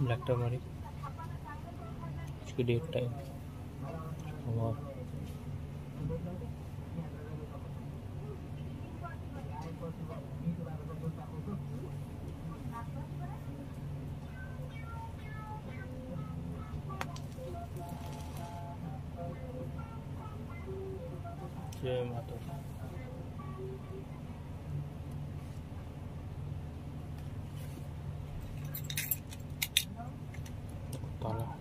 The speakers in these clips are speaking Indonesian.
Black turmeric उसकी date time और जय माता salah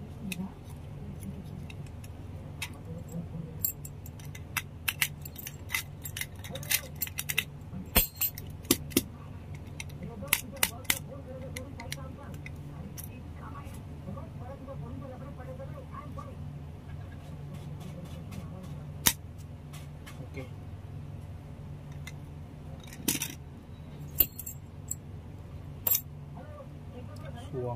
Wow.